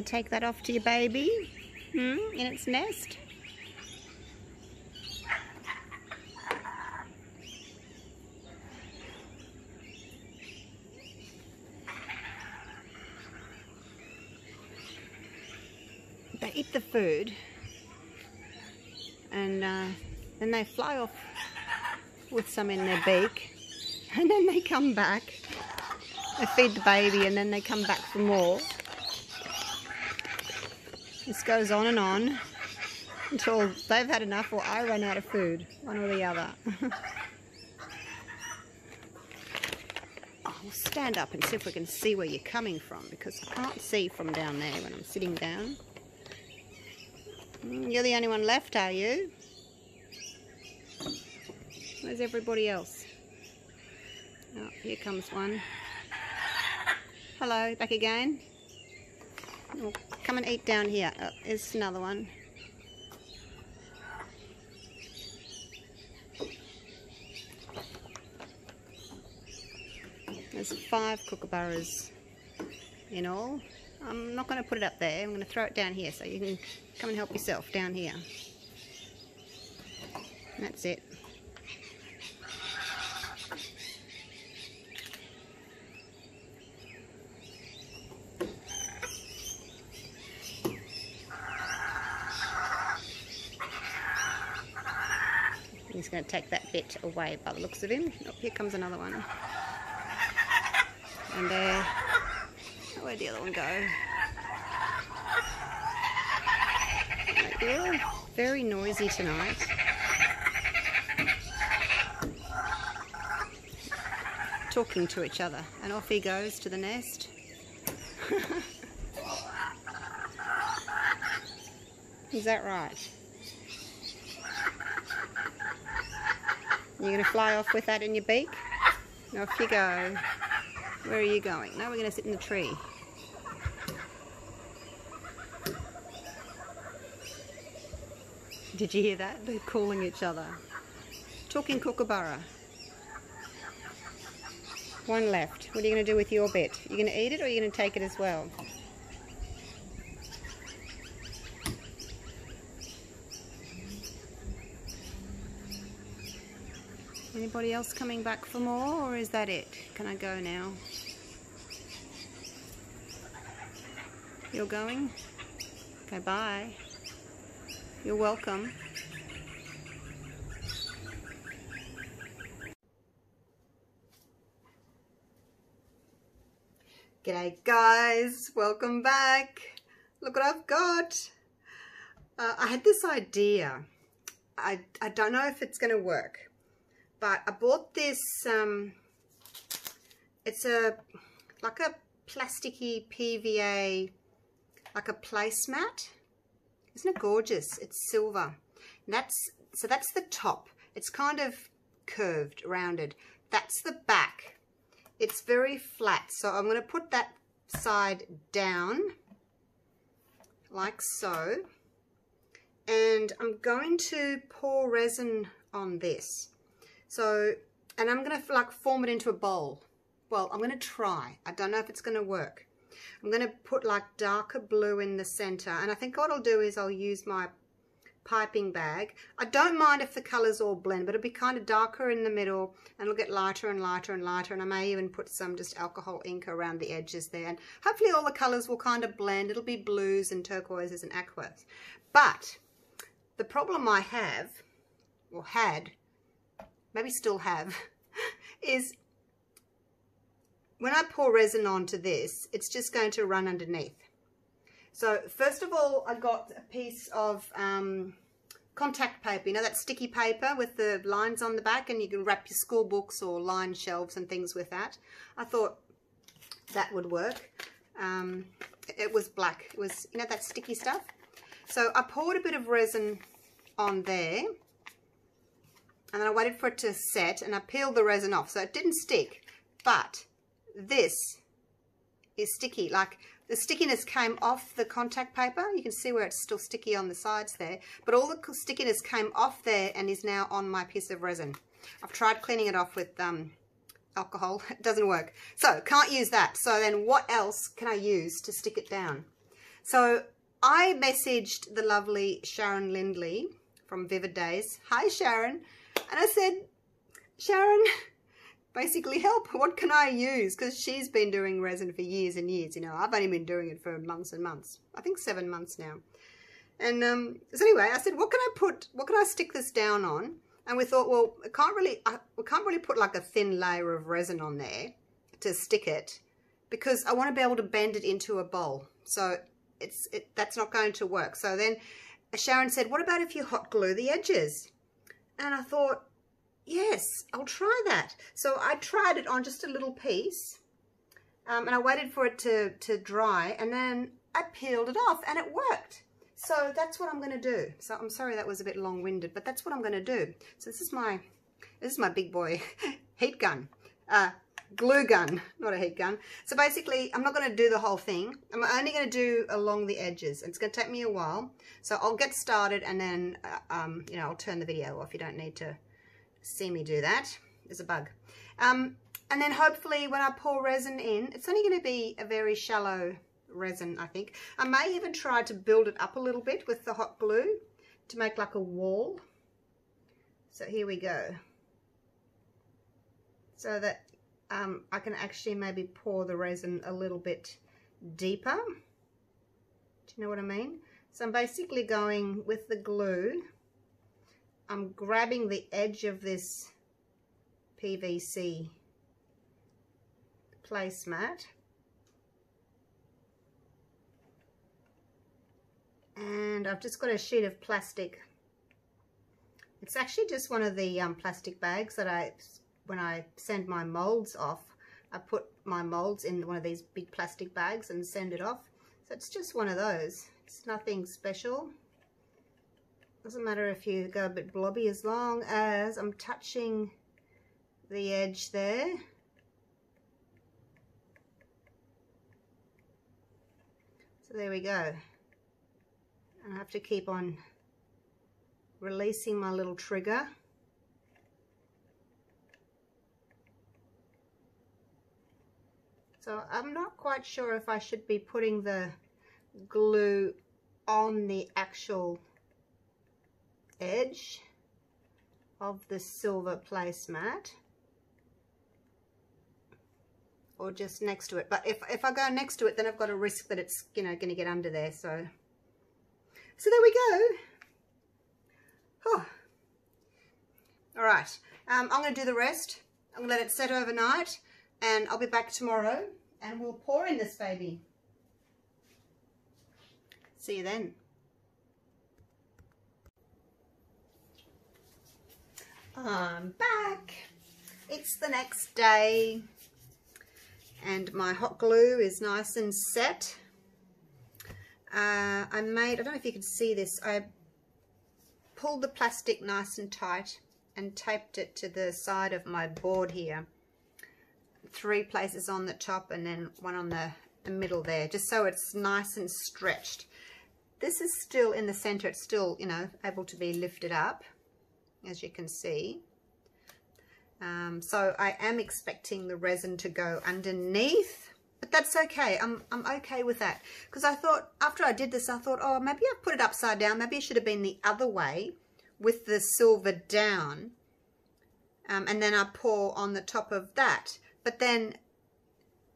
to take that off to your baby? Hmm? In its nest? They eat the food and uh, then they fly off with some in their beak and then they come back they feed the baby and then they come back for more this goes on and on until they've had enough or I run out of food one or the other we'll stand up and see if we can see where you're coming from because I can't see from down there when I'm sitting down mm, you're the only one left, are you? Where's everybody else? Oh, here comes one. Hello, back again. Come and eat down here. Uh, oh, there's another one. There's five kookaburras in all. I'm not going to put it up there. I'm going to throw it down here so you can come and help yourself down here. That's it. He's going to take that bit away by the looks of him. Oh, here comes another one. And there. Uh, where'd the other one go? They're very noisy tonight. Talking to each other. And off he goes to the nest. Is that right? You're going to fly off with that in your beak? Off you go. Where are you going? No, we're going to sit in the tree. Did you hear that? They're calling each other. Talking kookaburra. One left. What are you going to do with your bit? You're you going to eat it or are you going to take it as well? Anybody else coming back for more or is that it? Can I go now? You're going? Okay, bye. You're welcome. G'day guys, welcome back. Look what I've got. Uh, I had this idea. I, I don't know if it's going to work but I bought this, um, it's a, like a plasticky PVA, like a placemat. Isn't it gorgeous? It's silver. And that's, so that's the top. It's kind of curved, rounded. That's the back. It's very flat. So I'm going to put that side down like so. And I'm going to pour resin on this. So, and I'm going to like form it into a bowl. Well, I'm going to try. I don't know if it's going to work. I'm going to put like darker blue in the center. And I think what I'll do is I'll use my piping bag. I don't mind if the colors all blend, but it'll be kind of darker in the middle and it'll get lighter and lighter and lighter. And I may even put some just alcohol ink around the edges there. And hopefully all the colors will kind of blend. It'll be blues and turquoises and aquas. But the problem I have, or had, maybe still have, is when I pour resin onto this, it's just going to run underneath. So first of all, I got a piece of um, contact paper, you know that sticky paper with the lines on the back and you can wrap your school books or line shelves and things with that. I thought that would work. Um, it was black. It was, you know, that sticky stuff. So I poured a bit of resin on there and then I waited for it to set and I peeled the resin off. So it didn't stick but this is sticky. Like the stickiness came off the contact paper. You can see where it's still sticky on the sides there but all the stickiness came off there and is now on my piece of resin. I've tried cleaning it off with um, alcohol. It doesn't work. So can't use that. So then what else can I use to stick it down? So I messaged the lovely Sharon Lindley from Vivid Days. Hi, Sharon. And I said, Sharon, basically help. What can I use? Because she's been doing resin for years and years. You know, I've only been doing it for months and months. I think seven months now. And um, so anyway, I said, what can I put, what can I stick this down on? And we thought, well, I can't really, I, we can't really put like a thin layer of resin on there to stick it because I want to be able to bend it into a bowl. So it's it, that's not going to work. So then Sharon said, what about if you hot glue the edges? And I thought, yes, I'll try that. So I tried it on just a little piece um, and I waited for it to, to dry and then I peeled it off and it worked. So that's what I'm going to do. So I'm sorry that was a bit long-winded, but that's what I'm going to do. So this is my, this is my big boy heat gun. Uh, glue gun, not a heat gun. So basically, I'm not going to do the whole thing. I'm only going to do along the edges. It's going to take me a while. So I'll get started and then, uh, um, you know, I'll turn the video off. You don't need to see me do that. There's a bug. Um, and then hopefully when I pour resin in, it's only going to be a very shallow resin, I think. I may even try to build it up a little bit with the hot glue to make like a wall. So here we go. So that um, I can actually maybe pour the resin a little bit deeper. Do you know what I mean? So I'm basically going with the glue. I'm grabbing the edge of this PVC placemat. And I've just got a sheet of plastic. It's actually just one of the um, plastic bags that I when I send my molds off, I put my molds in one of these big plastic bags and send it off. So it's just one of those. It's nothing special. Doesn't matter if you go a bit blobby as long as I'm touching the edge there. So there we go. I have to keep on releasing my little trigger. So I'm not quite sure if I should be putting the glue on the actual edge of the silver placemat or just next to it. But if, if I go next to it, then I've got a risk that it's, you know, going to get under there. So, so there we go. Oh. All right. Um, I'm going to do the rest. I'm going to let it set overnight and I'll be back tomorrow and we'll pour in this baby. See you then. I'm back. It's the next day and my hot glue is nice and set. Uh, I made, I don't know if you can see this, I pulled the plastic nice and tight and taped it to the side of my board here three places on the top and then one on the, the middle there, just so it's nice and stretched. This is still in the center, it's still, you know, able to be lifted up, as you can see. Um, so I am expecting the resin to go underneath, but that's okay. I'm, I'm okay with that. Because I thought, after I did this, I thought, oh, maybe I put it upside down. Maybe it should have been the other way with the silver down. Um, and then I pour on the top of that but then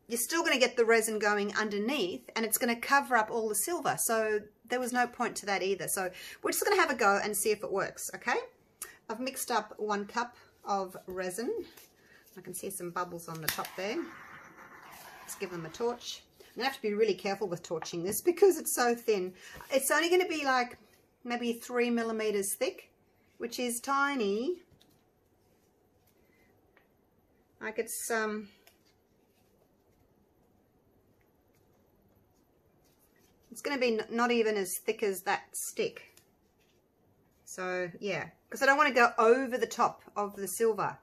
you're still going to get the resin going underneath and it's going to cover up all the silver. So there was no point to that either. So we're just going to have a go and see if it works, okay? I've mixed up one cup of resin. I can see some bubbles on the top there. Let's give them a torch. I'm going to have to be really careful with torching this because it's so thin. It's only going to be like maybe three millimeters thick, which is tiny. Like it's um it's going to be not even as thick as that stick. So yeah, because I don't want to go over the top of the silver.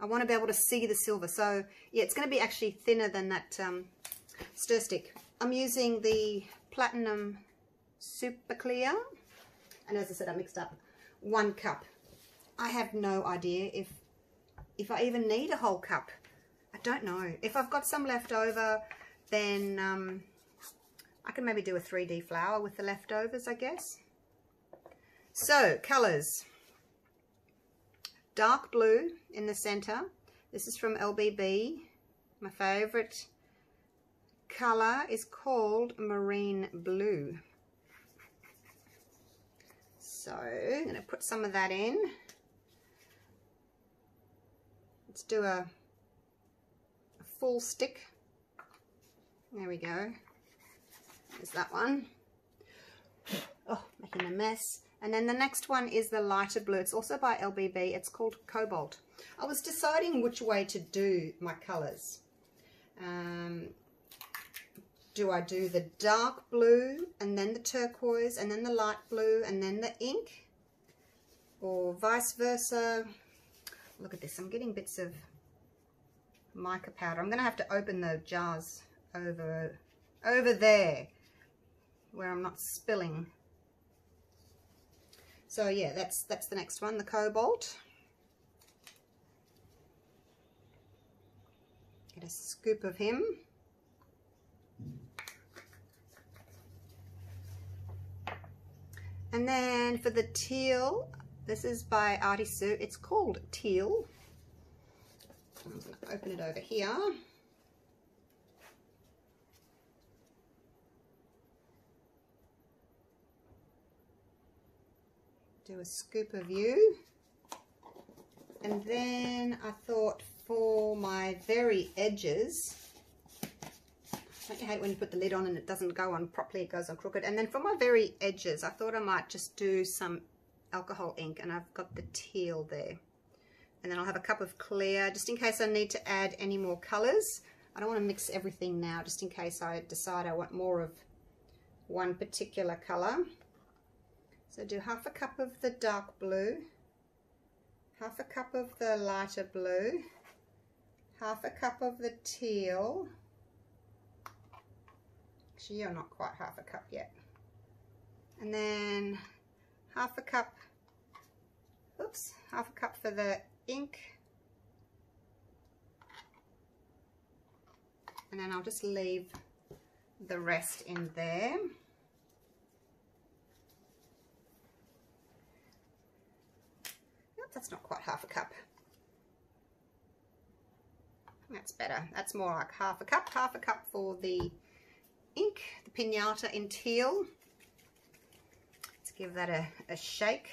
I want to be able to see the silver. So yeah, it's going to be actually thinner than that um, stir stick. I'm using the Platinum Super Clear. And as I said, I mixed up one cup. I have no idea if if I even need a whole cup. I don't know. If I've got some left over, then um, I can maybe do a 3D flower with the leftovers, I guess. So, colours. Dark blue in the centre. This is from LBB. My favourite colour is called Marine Blue. So, I'm going to put some of that in. Let's do a, a full stick. There we go. There's that one. Oh, making a mess. And then the next one is the lighter blue. It's also by LBB. It's called Cobalt. I was deciding which way to do my colours. Um, do I do the dark blue and then the turquoise and then the light blue and then the ink? Or vice versa? Look at this. I'm getting bits of mica powder. I'm going to have to open the jars over, over there where I'm not spilling. So yeah, that's that's the next one, the cobalt. Get a scoop of him. And then for the teal, this is by Artie Sue. It's called Teal. I'm going to open it over here. Do a scoop of you. And then I thought for my very edges, don't you hate when you put the lid on and it doesn't go on properly, it goes on crooked. And then for my very edges, I thought I might just do some alcohol ink and I've got the teal there. And then I'll have a cup of clear, just in case I need to add any more colours. I don't want to mix everything now, just in case I decide I want more of one particular colour. So do half a cup of the dark blue, half a cup of the lighter blue, half a cup of the teal, Actually, you're not quite half a cup yet. And then half a cup, oops, half a cup for the ink. And then I'll just leave the rest in there. that's not quite half a cup. That's better. That's more like half a cup. Half a cup for the ink, the pinata in teal. Give that a, a shake.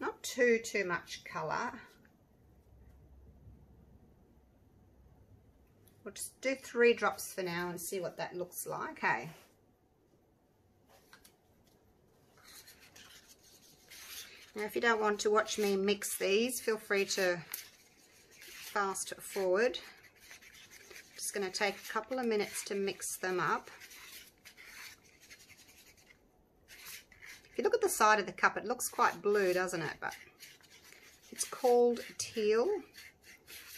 Not too, too much colour. We'll just do three drops for now and see what that looks like, hey? Now, if you don't want to watch me mix these, feel free to fast forward just going to take a couple of minutes to mix them up. If you look at the side of the cup, it looks quite blue, doesn't it? But it's called teal.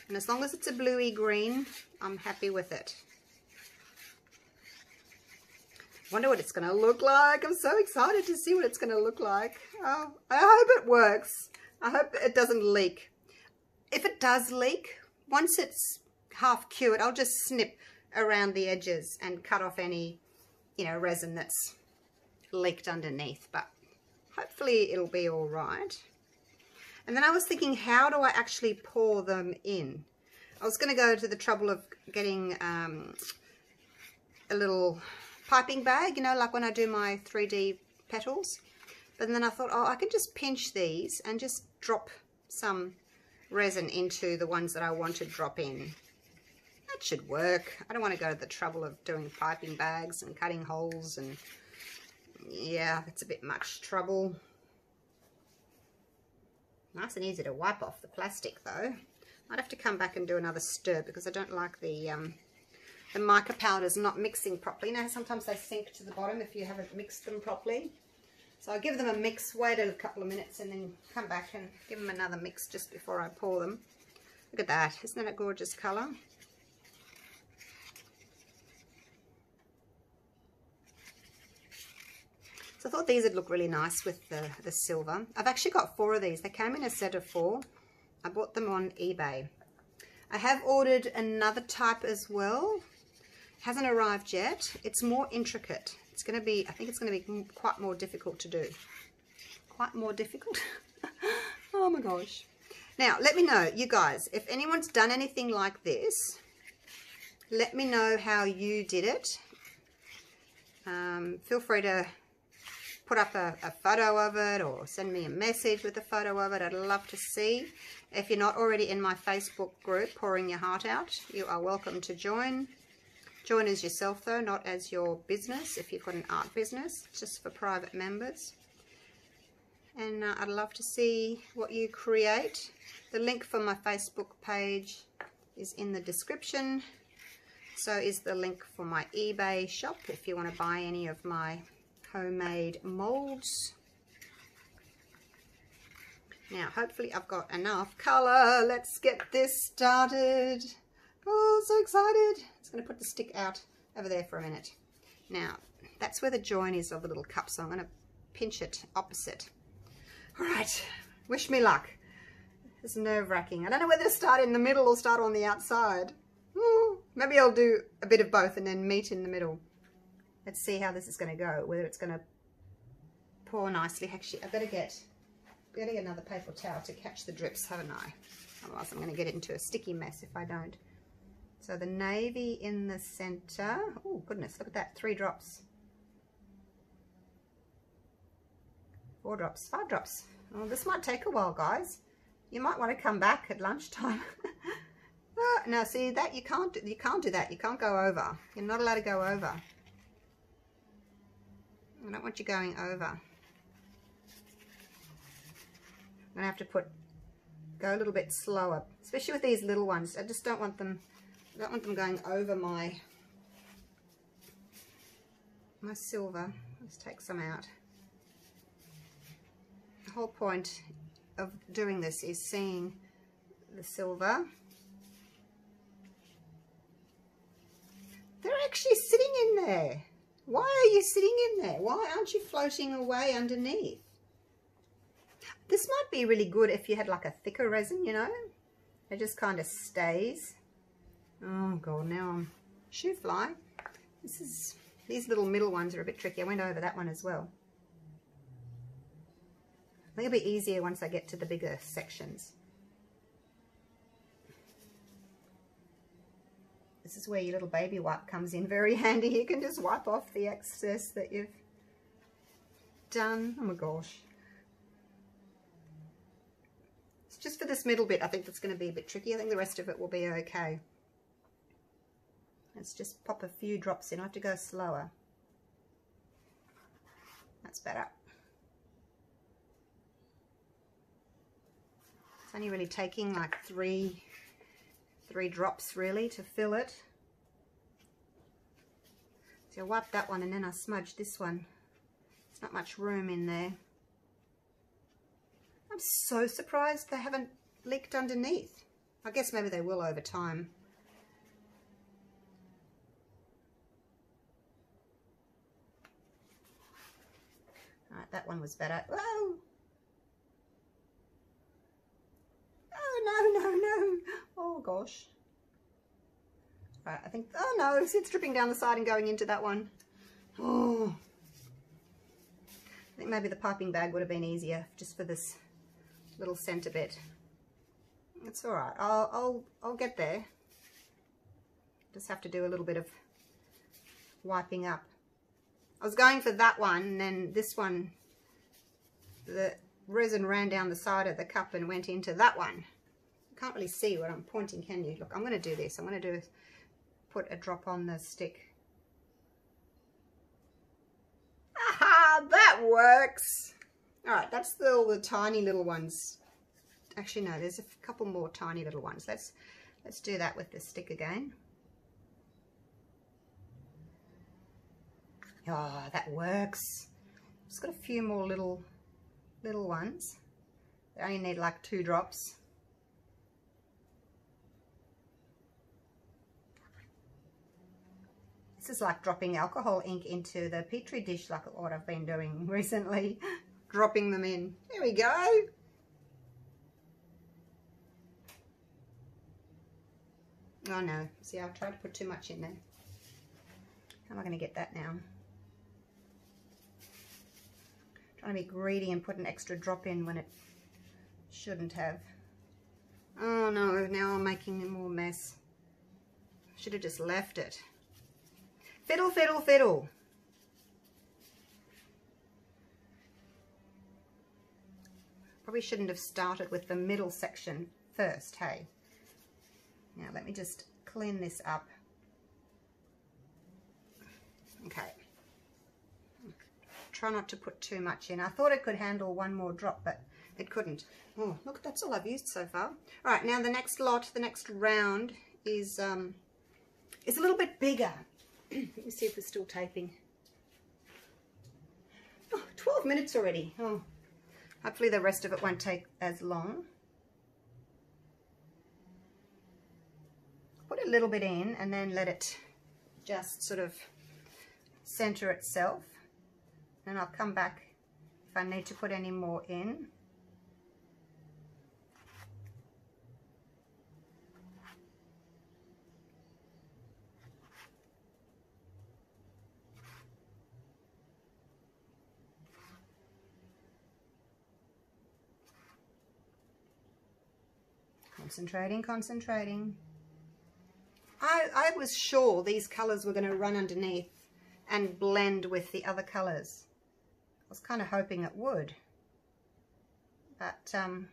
And as long as it's a bluey green, I'm happy with it. wonder what it's going to look like. I'm so excited to see what it's going to look like. Oh, I hope it works. I hope it doesn't leak. If it does leak, once it's half cured, I'll just snip around the edges and cut off any, you know, resin that's leaked underneath. But hopefully it'll be all right. And then I was thinking, how do I actually pour them in? I was going to go to the trouble of getting um, a little piping bag, you know, like when I do my 3D petals. But then I thought, oh, I can just pinch these and just drop some resin into the ones that I want to drop in that should work. I don't want to go to the trouble of doing piping bags and cutting holes and yeah, it's a bit much trouble. Nice and easy to wipe off the plastic though. I'd have to come back and do another stir because I don't like the um, the mica powders not mixing properly. You know sometimes they sink to the bottom if you haven't mixed them properly. So I'll give them a mix, wait a couple of minutes and then come back and give them another mix just before I pour them. Look at that, isn't that a gorgeous colour? So I thought these would look really nice with the, the silver. I've actually got four of these. They came in a set of four. I bought them on eBay. I have ordered another type as well. Hasn't arrived yet. It's more intricate. It's going to be, I think it's going to be quite more difficult to do. Quite more difficult? oh my gosh. Now, let me know, you guys, if anyone's done anything like this, let me know how you did it. Um, feel free to put up a, a, photo of it or send me a message with a photo of it. I'd love to see. If you're not already in my Facebook group, Pouring Your Heart Out, you are welcome to join. Join as yourself though, not as your business, if you've got an art business, just for private members. And uh, I'd love to see what you create. The link for my Facebook page is in the description. So is the link for my eBay shop if you want to buy any of my homemade molds. Now, hopefully I've got enough colour. Let's get this started. Oh, so excited. It's going to put the stick out over there for a minute. Now, that's where the join is of the little cup, so I'm going to pinch it opposite. All right, wish me luck. It's nerve-wracking. I don't know whether to start in the middle or start on the outside. Maybe I'll do a bit of both and then meet in the middle. Let's see how this is going to go, whether it's going to pour nicely. Actually, I better get, better get another paper towel to catch the drips, haven't I? Otherwise I'm going to get it into a sticky mess if I don't. So the navy in the center. Oh, goodness, look at that. Three drops. Four drops, five drops. Oh, this might take a while, guys. You might want to come back at lunchtime. oh, now, see, that you can't, you can't do that. You can't go over. You're not allowed to go over. I don't want you going over. I'm going to have to put, go a little bit slower, especially with these little ones. I just don't want them I don't want them going over my my silver. Let's take some out. The whole point of doing this is seeing the silver. They're actually sitting in there. Why are you sitting in there? Why aren't you floating away underneath? This might be really good if you had like a thicker resin, you know. It just kind of stays. Oh god, now I'm shoe fly. This is these little middle ones are a bit tricky. I went over that one as well. I think it'll be easier once I get to the bigger sections. This is where your little baby wipe comes in very handy. You can just wipe off the excess that you've done. Oh my gosh. It's just for this middle bit, I think that's going to be a bit tricky. I think the rest of it will be okay. Let's just pop a few drops in. I have to go slower. That's better. It's only really taking like three, three drops really to fill it. So I wipe that one and then I smudge this one. There's not much room in there. I'm so surprised they haven't leaked underneath. I guess maybe they will over time. Right, that one was better. Whoa! Oh, no, no, no. Oh, gosh. Right, I think, oh no, it's dripping down the side and going into that one. Oh. I think maybe the piping bag would have been easier just for this little centre bit. It's all right. I'll, I'll, I'll get there. Just have to do a little bit of wiping up. I was going for that one, and then this one, the resin ran down the side of the cup and went into that one. Can't really see what I'm pointing, can you? Look, I'm going to do this. I'm going to do put a drop on the stick. Aha, that works. All right, that's the, all the tiny little ones. Actually, no, there's a couple more tiny little ones. Let's let's do that with the stick again. Oh, that works. Just got a few more little, little ones. They only need like two drops. This is like dropping alcohol ink into the Petri dish like what I've been doing recently. dropping them in. There we go. Oh no, see I tried to put too much in there. How am I going to get that now? Trying to be greedy and put an extra drop in when it shouldn't have. Oh no, now I'm making more mess. Should have just left it. Fiddle, fiddle, fiddle. Probably shouldn't have started with the middle section first, hey? Now let me just clean this up. Okay. Try not to put too much in. I thought it could handle one more drop, but it couldn't. Oh, look, that's all I've used so far. All right, now the next lot, the next round is um, is a little bit bigger. Let me see if it's still taping. Oh, 12 minutes already. Oh, hopefully the rest of it won't take as long. Put a little bit in and then let it just sort of center itself. And I'll come back if I need to put any more in. Concentrating, concentrating. I, I was sure these colours were going to run underneath and blend with the other colours. I was kind of hoping it would. But um,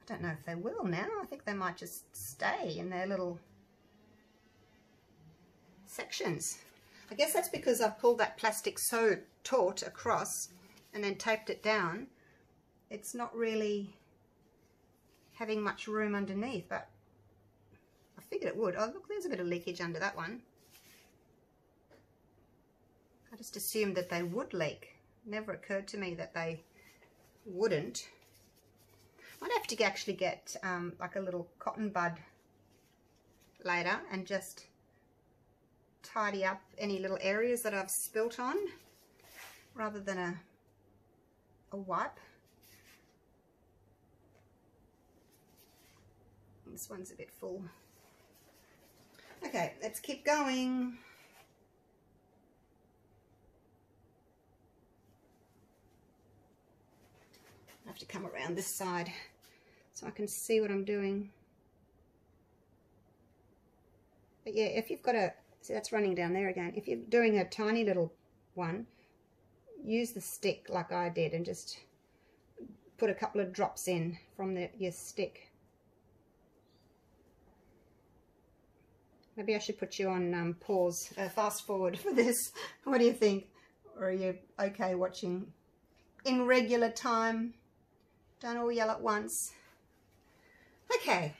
I don't know if they will now. I think they might just stay in their little sections. I guess that's because I've pulled that plastic so taut across and then taped it down. It's not really having much room underneath, but I figured it would. Oh, look, there's a bit of leakage under that one. I just assumed that they would leak. Never occurred to me that they wouldn't. I'd have to actually get um, like a little cotton bud later and just tidy up any little areas that I've spilt on rather than a, a wipe. This one's a bit full. Okay, let's keep going. I have to come around this side so I can see what I'm doing. But yeah, if you've got a, see that's running down there again. If you're doing a tiny little one, use the stick like I did and just put a couple of drops in from the, your stick. Maybe I should put you on um, pause, uh, fast forward for this. What do you think? Or are you okay watching in regular time? Don't all yell at once. Okay.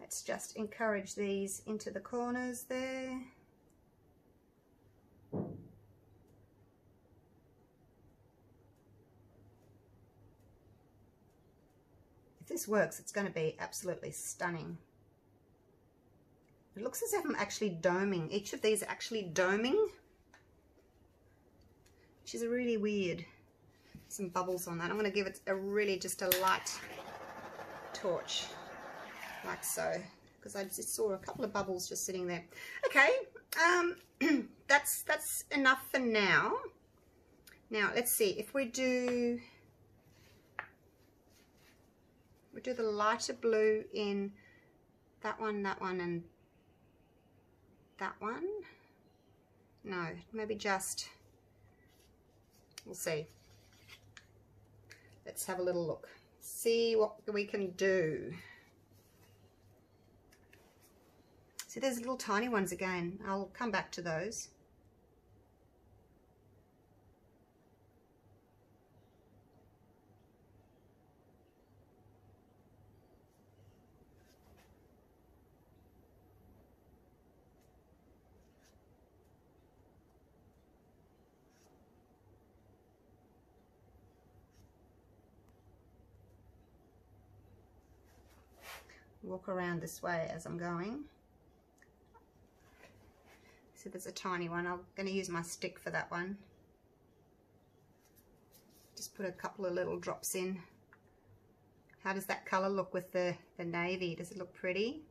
Let's just encourage these into the corners there. This works, it's going to be absolutely stunning. It looks as if I'm actually doming. Each of these actually doming, which is a really weird. Some bubbles on that. I'm going to give it a really just a light torch, like so, because I just saw a couple of bubbles just sitting there. Okay, um, that's that's enough for now. Now let's see if we do we do the lighter blue in that one, that one, and that one. No, maybe just, we'll see. Let's have a little look. See what we can do. See, there's little tiny ones again. I'll come back to those. Walk around this way as I'm going. So there's a tiny one. I'm going to use my stick for that one. Just put a couple of little drops in. How does that colour look with the, the navy? Does it look pretty?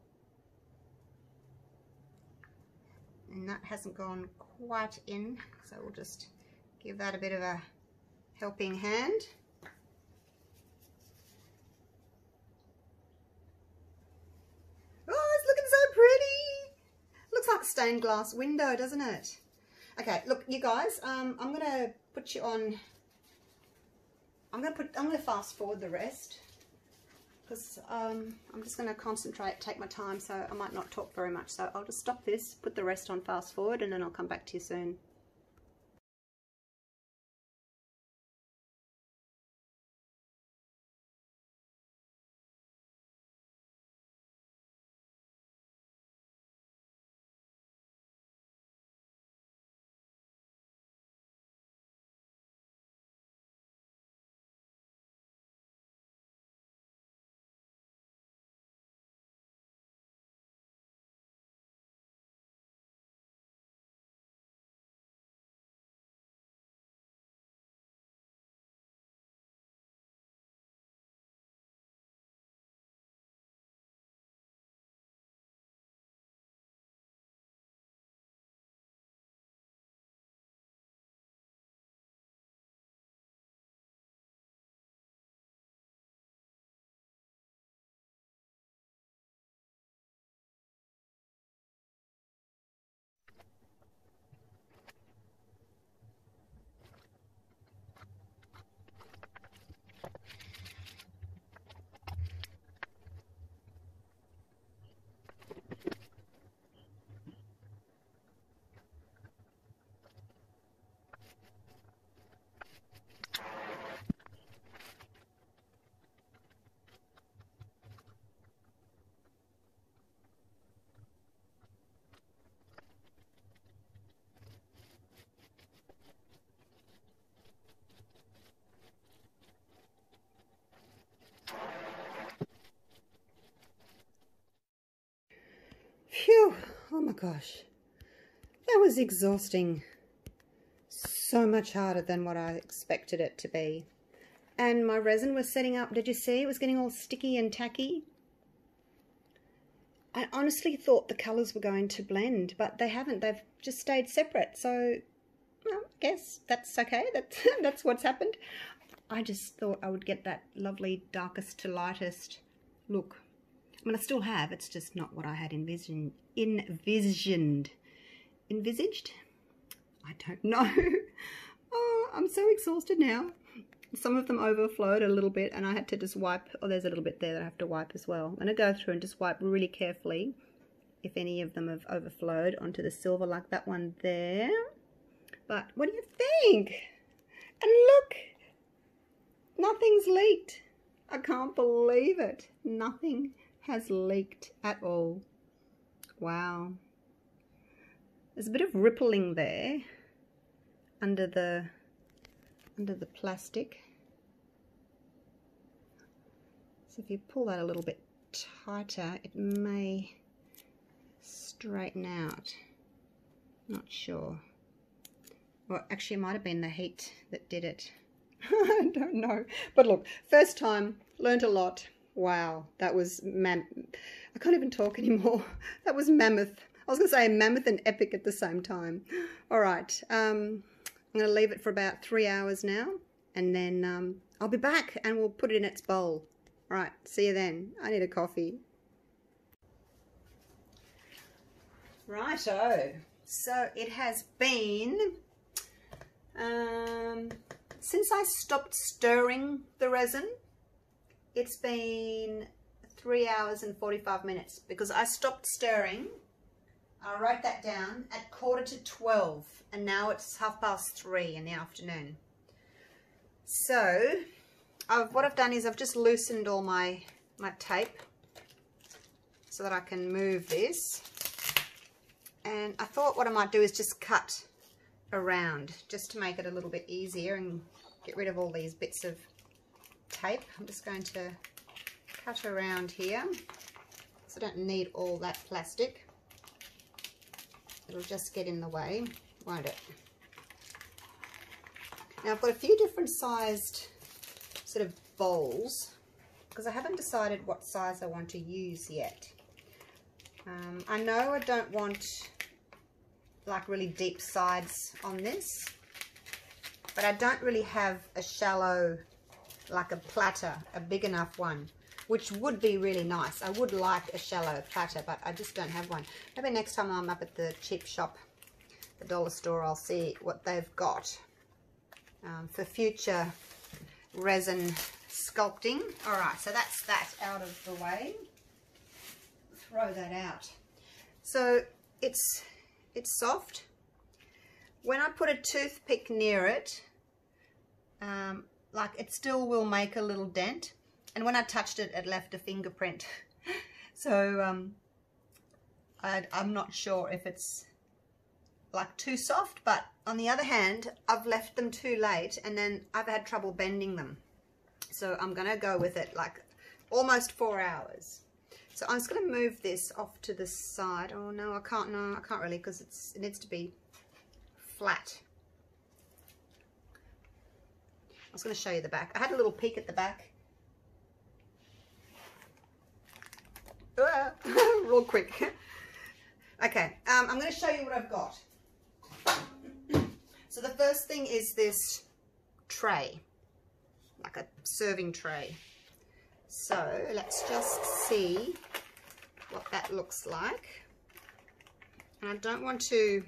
and that hasn't gone quite in so we'll just give that a bit of a helping hand oh it's looking so pretty looks like a stained glass window doesn't it okay look you guys um, I'm gonna put you on I'm gonna put I'm gonna fast forward the rest because um, I'm just going to concentrate, take my time, so I might not talk very much. So I'll just stop this, put the rest on fast forward, and then I'll come back to you soon. Phew, oh my gosh. That was exhausting. So much harder than what I expected it to be. And my resin was setting up, did you see? It was getting all sticky and tacky. I honestly thought the colours were going to blend, but they haven't. They've just stayed separate. So, well, I guess that's okay. That's, that's what's happened. I just thought I would get that lovely darkest to lightest look. I mean, I still have. It's just not what I had envisioned. Envisioned. Envisaged? I don't know. oh, I'm so exhausted now. Some of them overflowed a little bit and I had to just wipe. Oh, there's a little bit there that I have to wipe as well. I'm going to go through and just wipe really carefully if any of them have overflowed onto the silver like that one there. But what do you think? And look, nothing's leaked. I can't believe it. Nothing has leaked at all. Wow. There's a bit of rippling there under the under the plastic. So if you pull that a little bit tighter, it may straighten out. Not sure. Well, actually, it might have been the heat that did it. I don't know. But look, first time, learned a lot. Wow, that was mam. I can't even talk anymore. That was mammoth. I was going to say mammoth and epic at the same time. All right, um, I'm going to leave it for about three hours now, and then um, I'll be back and we'll put it in its bowl. All right, see you then. I need a coffee. Righto. So it has been um, since I stopped stirring the resin it's been three hours and 45 minutes because I stopped stirring. I wrote that down at quarter to 12 and now it's half past three in the afternoon. So I've, what I've done is I've just loosened all my, my tape so that I can move this. And I thought what I might do is just cut around just to make it a little bit easier and get rid of all these bits of tape. I'm just going to cut around here. So I don't need all that plastic. It'll just get in the way, won't it? Now I've got a few different sized sort of bowls because I haven't decided what size I want to use yet. Um, I know I don't want like really deep sides on this. But I don't really have a shallow, like a platter, a big enough one, which would be really nice. I would like a shallow platter, but I just don't have one. Maybe next time I'm up at the cheap shop, the dollar store, I'll see what they've got um, for future resin sculpting. All right, so that's that out of the way. Throw that out. So it's it's soft. When I put a toothpick near it, um, like it still will make a little dent. And when I touched it, it left a fingerprint. so um, I, I'm not sure if it's like too soft, but on the other hand, I've left them too late and then I've had trouble bending them. So I'm to go with it like almost four hours. So I'm just to move this off to the side. Oh no, I can't, no, I can't really because it's it needs to be flat. I was going to show you the back. I had a little peek at the back. Real quick. okay, um, I'm going to show you what I've got. So the first thing is this tray, like a serving tray. So let's just see what that looks like. And I don't want to,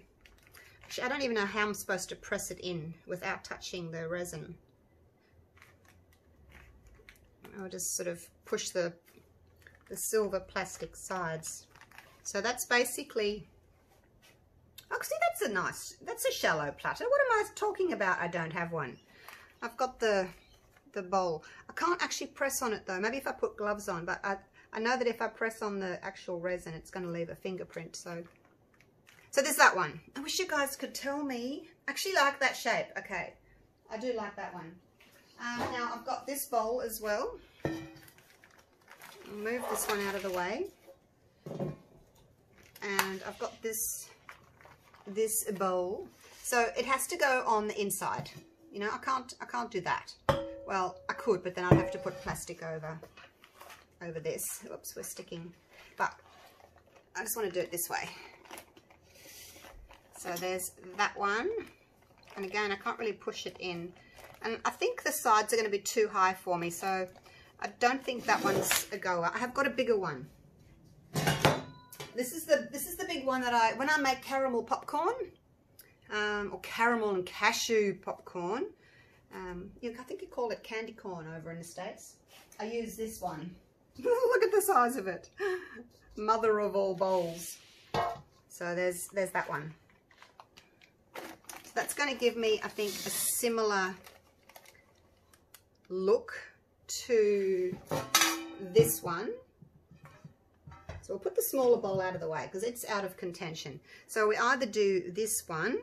actually I don't even know how I'm supposed to press it in without touching the resin. I'll just sort of push the, the silver plastic sides. So that's basically Oh, see, that's a nice, that's a shallow platter. What am I talking about? I don't have one. I've got the the bowl. I can't actually press on it though. Maybe if I put gloves on, but I, I know that if I press on the actual resin, it's going to leave a fingerprint. So, so there's that one. I wish you guys could tell me. Actually like that shape. Okay. I do like that one. Um, now I've got this bowl as well. I'll move this one out of the way. And I've got this this bowl. So it has to go on the inside. You know, I can't, I can't do that. Well, I could, but then I'd have to put plastic over, over this. Oops, we're sticking. But I just want to do it this way. So there's that one. And again, I can't really push it in. And I think the sides are going to be too high for me, so I don't think that one's a goer. I have got a bigger one. This is the this is the big one that I when I make caramel popcorn um, or caramel and cashew popcorn. Um, you, I think you call it candy corn over in the States. I use this one. Look at the size of it. Mother of all bowls. So there's there's that one. So that's going to give me, I think, a similar look to this one. So we'll put the smaller bowl out of the way because it's out of contention. So we either do this one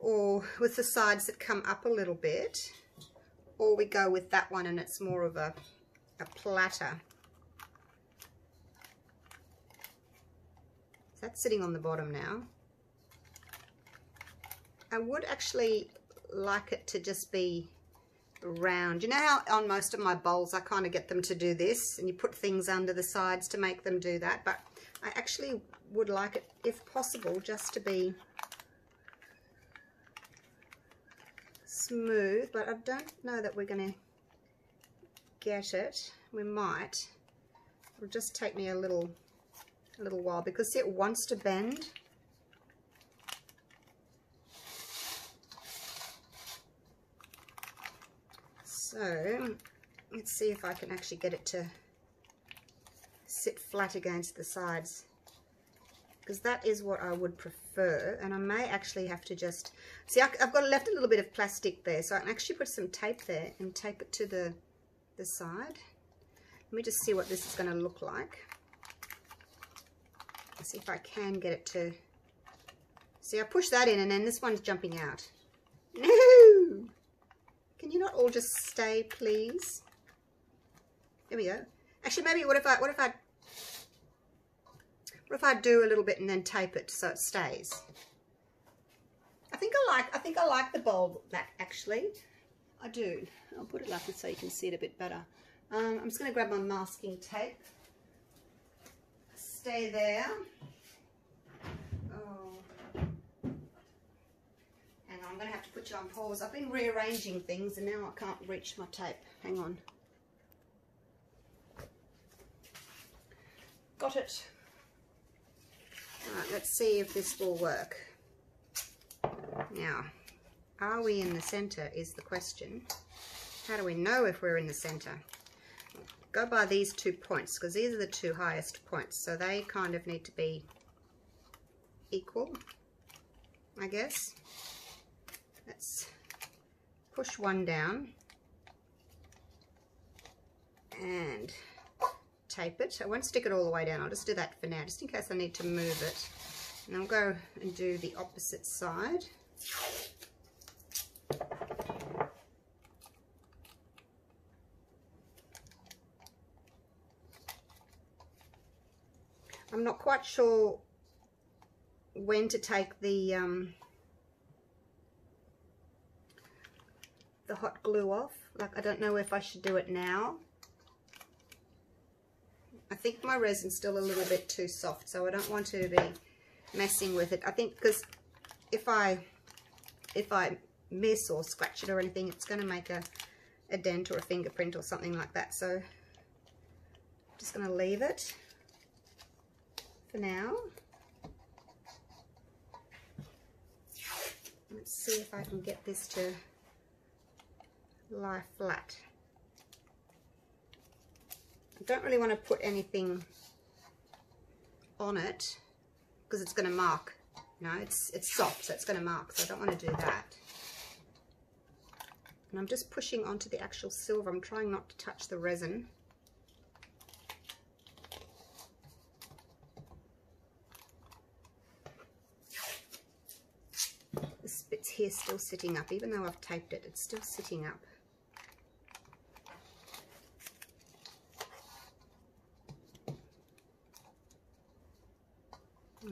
or with the sides that come up a little bit or we go with that one and it's more of a, a platter. That's sitting on the bottom now. I would actually like it to just be round. You know how on most of my bowls I kind of get them to do this and you put things under the sides to make them do that. But I actually would like it, if possible, just to be smooth. But I don't know that we're going to get it. We might. It'll just take me a little, a little while because it wants to bend. So let's see if I can actually get it to sit flat against the sides. Because that is what I would prefer and I may actually have to just see I've got left a little bit of plastic there so I can actually put some tape there and tape it to the the side. Let me just see what this is going to look like. Let's see if I can get it to see I push that in and then this one's jumping out. No can you not all just stay, please? There we go. Actually, maybe what if I what if I what if I do a little bit and then tape it so it stays? I think I like I think I like the bowl back actually. I do. I'll put it like this so you can see it a bit better. Um, I'm just going to grab my masking tape. Stay there. Put you on pause. I've been rearranging things and now I can't reach my tape. Hang on. Got it. Alright, let's see if this will work. Now, are we in the centre is the question. How do we know if we're in the centre? Go by these two points because these are the two highest points. So they kind of need to be equal, I guess. Let's push one down and tape it. I won't stick it all the way down. I'll just do that for now, just in case I need to move it. And I'll go and do the opposite side. I'm not quite sure when to take the um, the hot glue off. Like, I don't know if I should do it now. I think my resin's still a little bit too soft, so I don't want to be messing with it. I think because if I if I miss or scratch it or anything, it's going to make a, a dent or a fingerprint or something like that. So I'm just going to leave it for now. Let's see if I can get this to lie flat. I don't really want to put anything on it because it's going to mark. You know, it's, it's soft, so it's going to mark, so I don't want to do that. And I'm just pushing onto the actual silver. I'm trying not to touch the resin. This bit's here still sitting up. Even though I've taped it, it's still sitting up.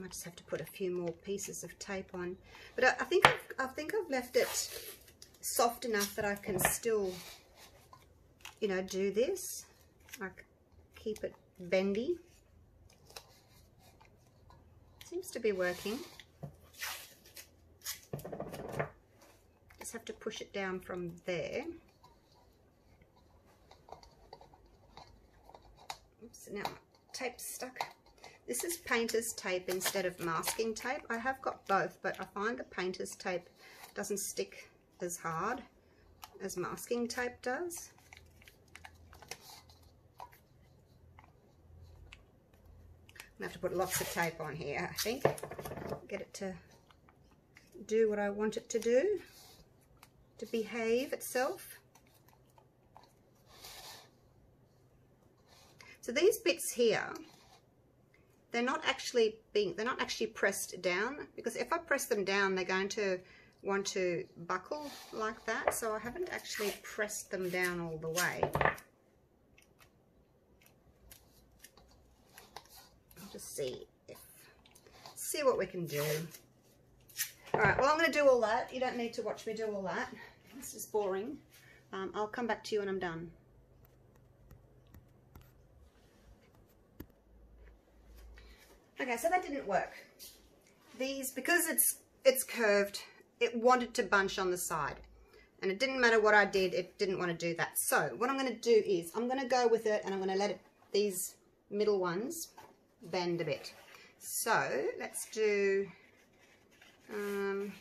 I just have to put a few more pieces of tape on. But I, I think I've, I think I've left it soft enough that I can still, you know, do this. Like keep it bendy. Seems to be working. Just have to push it down from there. Oops, now tape's stuck. This is painter's tape instead of masking tape. I have got both, but I find the painter's tape doesn't stick as hard as masking tape does. I'm going to have to put lots of tape on here, I think. Get it to do what I want it to do, to behave itself. So these bits here, they're not actually being, they're not actually pressed down because if I press them down, they're going to want to buckle like that. So I haven't actually pressed them down all the way. I'll just see if, see what we can do. All right, well, I'm going to do all that. You don't need to watch me do all that. This is boring. Um, I'll come back to you when I'm done. Okay, so that didn't work. These, because it's it's curved, it wanted to bunch on the side. And it didn't matter what I did, it didn't want to do that. So what I'm going to do is, I'm going to go with it and I'm going to let it, these middle ones bend a bit. So let's do, um,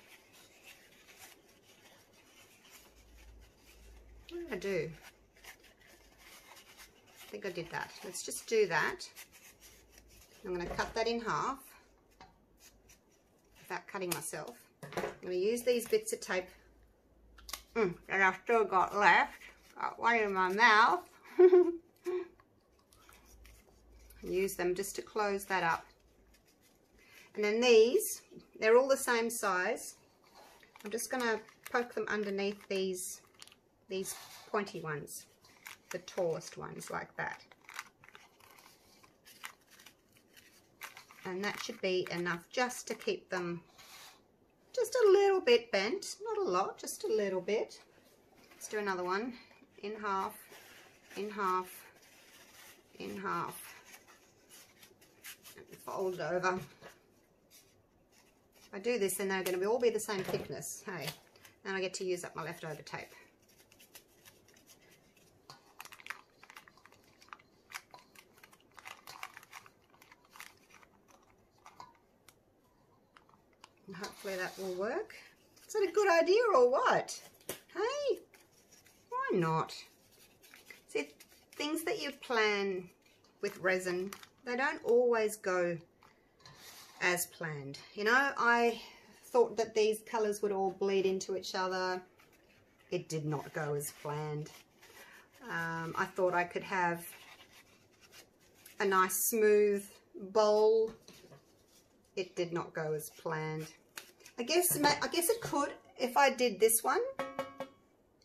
what did I do? I think I did that. Let's just do that. I'm going to cut that in half without cutting myself. I'm going to use these bits of tape mm, that I've still got left. Got one in my mouth. use them just to close that up. And then these, they're all the same size. I'm just going to poke them underneath these, these pointy ones, the tallest ones like that. And that should be enough just to keep them just a little bit bent. Not a lot just a little bit. Let's do another one. In half in half in half. And fold over. If I do this then they're going to be all be the same thickness. Hey And I get to use up my leftover tape. Hopefully that will work. Is that a good idea or what? Hey, why not? See, things that you plan with resin, they don't always go as planned. You know, I thought that these colours would all bleed into each other. It did not go as planned. Um, I thought I could have a nice smooth bowl. It did not go as planned. I guess I guess it could if I did this one.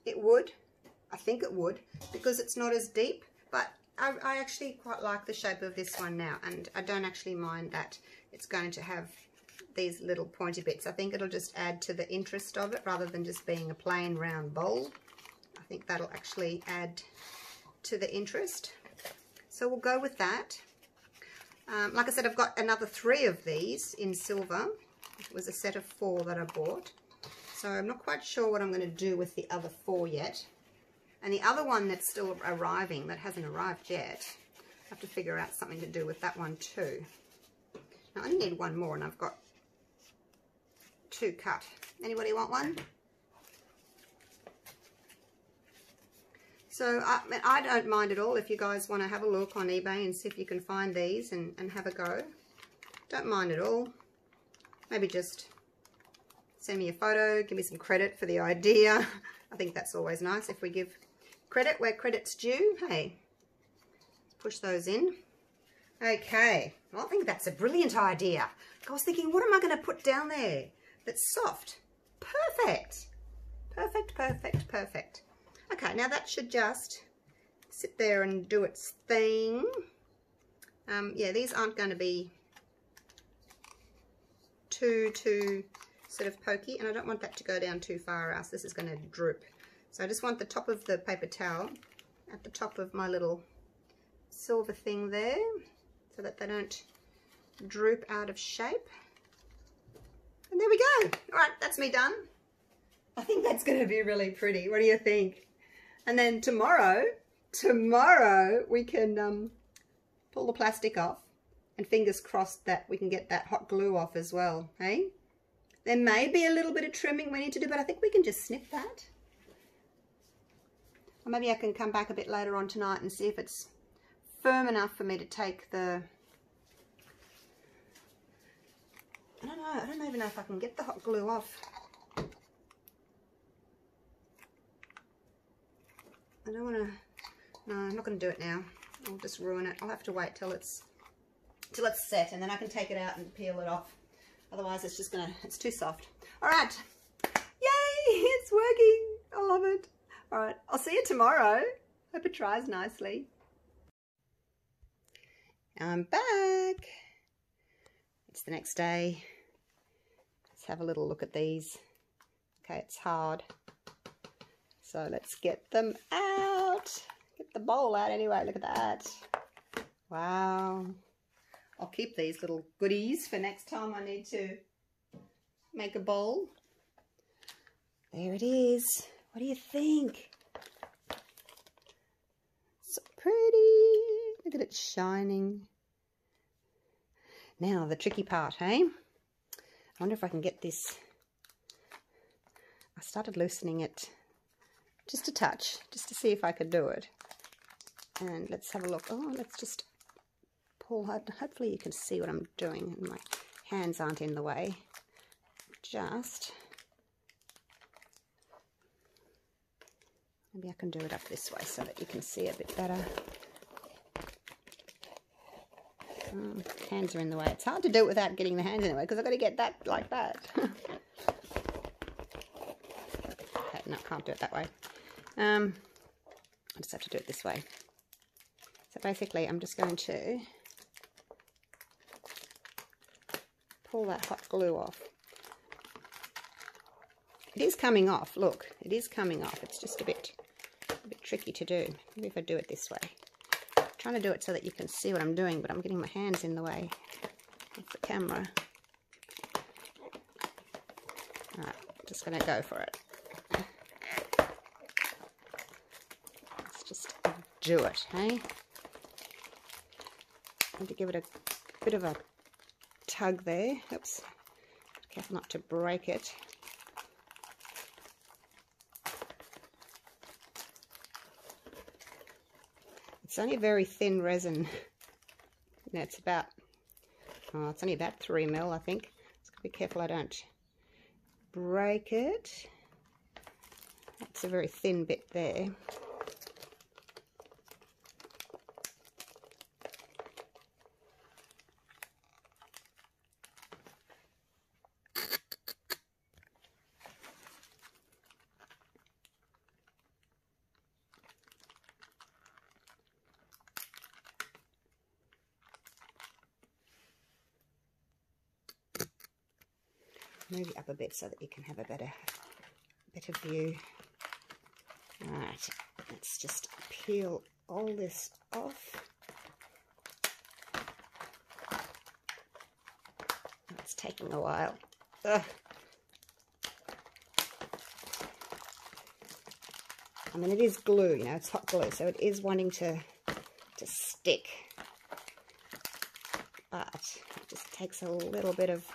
It would. I think it would because it's not as deep. But I, I actually quite like the shape of this one now, and I don't actually mind that it's going to have these little pointy bits. I think it'll just add to the interest of it rather than just being a plain round bowl. I think that'll actually add to the interest. So we'll go with that. Um, like I said, I've got another three of these in silver. It was a set of four that I bought. So I'm not quite sure what I'm going to do with the other four yet. And the other one that's still arriving, that hasn't arrived yet, I have to figure out something to do with that one too. Now I only need one more and I've got two cut. Anybody want one? So I, I don't mind at all if you guys want to have a look on eBay and see if you can find these and, and have a go. Don't mind at all. Maybe just send me a photo, give me some credit for the idea. I think that's always nice if we give credit where credit's due. Hey, let's push those in. Okay, well, I think that's a brilliant idea. I was thinking, what am I going to put down there that's soft? Perfect. Perfect, perfect, perfect. Okay, now that should just sit there and do its thing. Um, yeah, these aren't going to be too, too sort of pokey, and I don't want that to go down too far, else this is going to droop. So I just want the top of the paper towel at the top of my little silver thing there, so that they don't droop out of shape. And there we go. All right, that's me done. I think that's going to be really pretty. What do you think? And then tomorrow, tomorrow we can um, pull the plastic off and fingers crossed that we can get that hot glue off as well, hey? There may be a little bit of trimming we need to do, but I think we can just snip that. Or maybe I can come back a bit later on tonight and see if it's firm enough for me to take the... I don't know, I don't even know if I can get the hot glue off. I don't want to... No, I'm not going to do it now. I'll just ruin it. I'll have to wait till it's till it's set and then I can take it out and peel it off. Otherwise it's just gonna, it's too soft. All right, yay, it's working. I love it. All right, I'll see you tomorrow. Hope it dries nicely. I'm back. It's the next day. Let's have a little look at these. Okay, it's hard. So let's get them out. Get the bowl out anyway, look at that. Wow. I'll keep these little goodies for next time I need to make a bowl. There it is. What do you think? So pretty. Look at it shining. Now, the tricky part, hey? I wonder if I can get this. I started loosening it just a touch, just to see if I could do it. And let's have a look. Oh, let's just pull. Hopefully you can see what I'm doing and my hands aren't in the way. Just, maybe I can do it up this way so that you can see a bit better. Oh, hands are in the way. It's hard to do it without getting the hands in the way because I've got to get that like that. no, can't do it that way. Um, I just have to do it this way. So basically I'm just going to pull that hot glue off. It is coming off, look, it is coming off. It's just a bit, a bit tricky to do. Maybe if I do it this way. I'm trying to do it so that you can see what I'm doing, but I'm getting my hands in the way of the camera. Alright, just going to go for it. Do it, hey? Need to give it a bit of a tug there. Oops. Careful not to break it. It's only very thin resin. You know, it's about, oh, it's only about three mil, I think. So be careful I don't break it. That's a very thin bit there. A bit so that you can have a better better view. Right, let's just peel all this off. It's taking a while. Ugh. I mean, it is glue, you know, it's hot glue, so it is wanting to, to stick. But it just takes a little bit of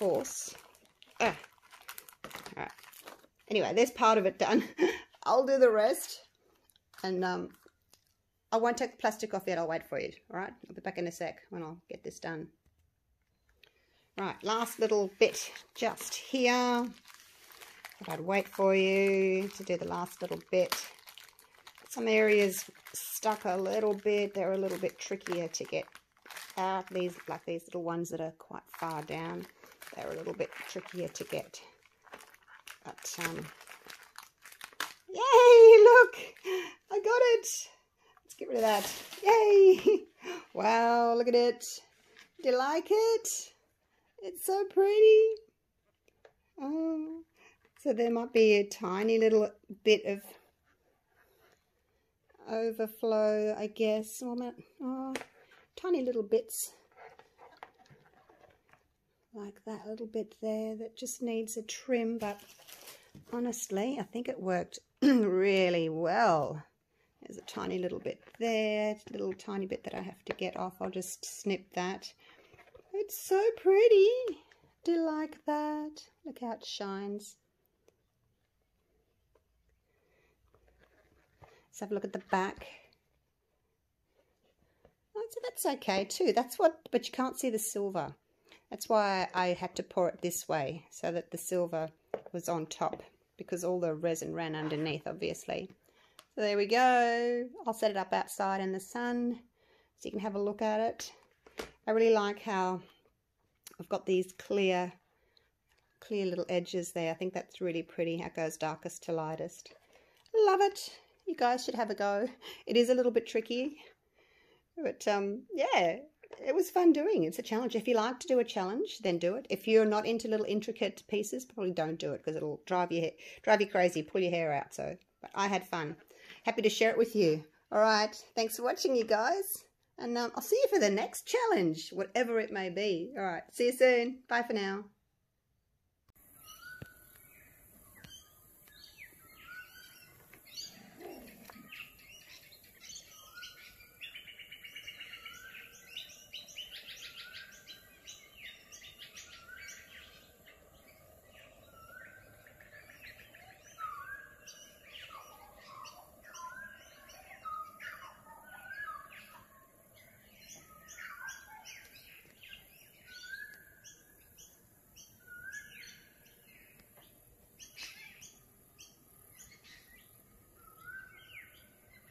force. Ah. Anyway, there's part of it done. I'll do the rest. And um, I won't take the plastic off yet. I'll wait for you. Alright? I'll be back in a sec when I'll get this done. Right, last little bit just here. I'd wait for you to do the last little bit. Some areas stuck a little bit. They're a little bit trickier to get out. These, like these little ones that are quite far down they're a little bit trickier to get. But, um, yay, look, I got it. Let's get rid of that. Yay. Wow, look at it. Do you like it? It's so pretty. Oh, so there might be a tiny little bit of overflow, I guess. Oh, tiny little bits like that little bit there that just needs a trim but honestly I think it worked really well. There's a tiny little bit there little tiny bit that I have to get off. I'll just snip that. It's so pretty. Do you like that? Look how it shines. Let's have a look at the back. Oh, so that's okay too. That's what but you can't see the silver that's why I had to pour it this way, so that the silver was on top, because all the resin ran underneath, obviously. So there we go. I'll set it up outside in the sun, so you can have a look at it. I really like how I've got these clear, clear little edges there. I think that's really pretty, how it goes darkest to lightest. Love it. You guys should have a go. It is a little bit tricky, but um, yeah, it was fun doing. It's a challenge. If you like to do a challenge, then do it. If you're not into little intricate pieces, probably don't do it because it'll drive you drive you crazy, pull your hair out. So, but I had fun. Happy to share it with you. All right. Thanks for watching, you guys. And um, I'll see you for the next challenge, whatever it may be. All right. See you soon. Bye for now.